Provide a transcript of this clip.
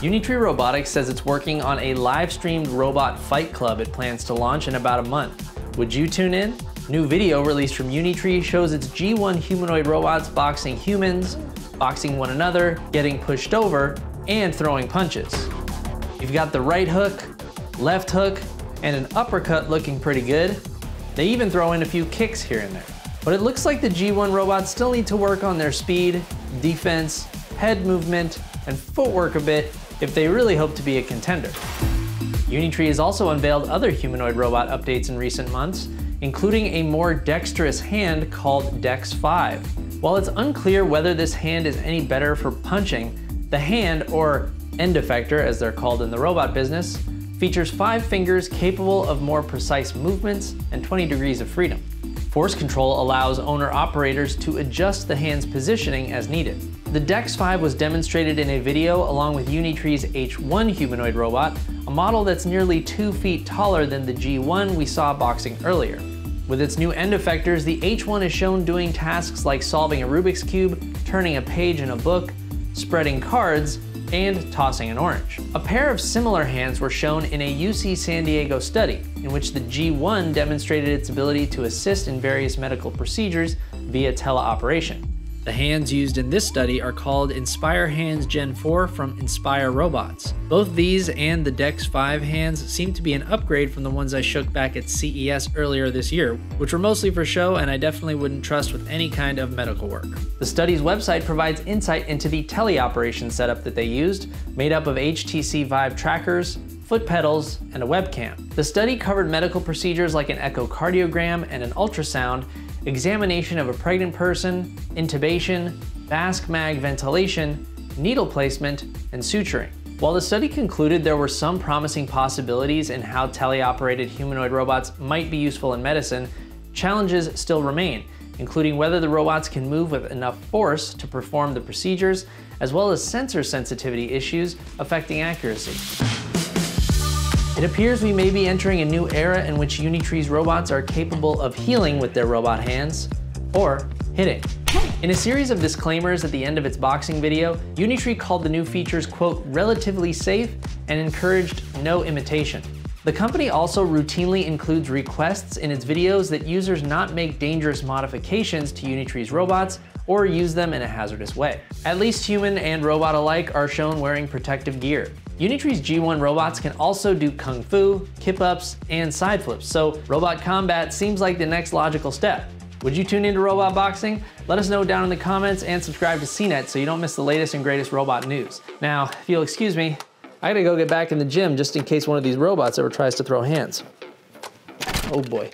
Unitree Robotics says it's working on a live streamed robot fight club it plans to launch in about a month. Would you tune in? New video released from Unitree shows its G1 humanoid robots boxing humans, boxing one another, getting pushed over, and throwing punches. You've got the right hook, left hook, and an uppercut looking pretty good. They even throw in a few kicks here and there. But it looks like the G1 robots still need to work on their speed, defense, head movement, and footwork a bit if they really hope to be a contender. Unitree has also unveiled other humanoid robot updates in recent months, including a more dexterous hand called Dex 5. While it's unclear whether this hand is any better for punching, the hand, or end effector as they're called in the robot business, features five fingers capable of more precise movements and 20 degrees of freedom. Force control allows owner-operators to adjust the hand's positioning as needed. The Dex 5 was demonstrated in a video along with Unitree's H1 humanoid robot, a model that's nearly two feet taller than the G1 we saw boxing earlier. With its new end effectors, the H1 is shown doing tasks like solving a Rubik's Cube, turning a page in a book, spreading cards, and tossing an orange. A pair of similar hands were shown in a UC San Diego study, in which the G1 demonstrated its ability to assist in various medical procedures via teleoperation. The hands used in this study are called Inspire Hands Gen 4 from Inspire Robots. Both these and the Dex 5 hands seem to be an upgrade from the ones I shook back at CES earlier this year, which were mostly for show and I definitely wouldn't trust with any kind of medical work. The study's website provides insight into the teleoperation setup that they used, made up of HTC Vive trackers, foot pedals, and a webcam. The study covered medical procedures like an echocardiogram and an ultrasound, examination of a pregnant person, intubation, mask bag ventilation, needle placement, and suturing. While the study concluded there were some promising possibilities in how teleoperated humanoid robots might be useful in medicine, challenges still remain, including whether the robots can move with enough force to perform the procedures, as well as sensor sensitivity issues affecting accuracy. It appears we may be entering a new era in which Unitree's robots are capable of healing with their robot hands, or hitting. Hmm. In a series of disclaimers at the end of its boxing video, Unitree called the new features, quote, relatively safe and encouraged no imitation. The company also routinely includes requests in its videos that users not make dangerous modifications to Unitree's robots or use them in a hazardous way. At least human and robot alike are shown wearing protective gear. Unitree's G1 robots can also do kung fu, kip ups, and side flips, so robot combat seems like the next logical step. Would you tune into robot boxing? Let us know down in the comments and subscribe to CNET so you don't miss the latest and greatest robot news. Now, if you'll excuse me, I gotta go get back in the gym just in case one of these robots ever tries to throw hands. Oh boy.